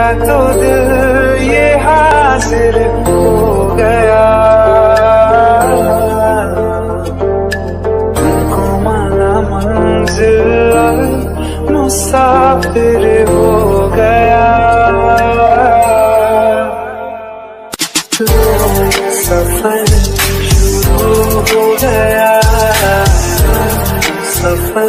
मांगा तो दिल ये हासिल हो गया। तुमको माना मंजिल मुसाफिर हो गया। सफ़र शुरू हो गया। सफ़र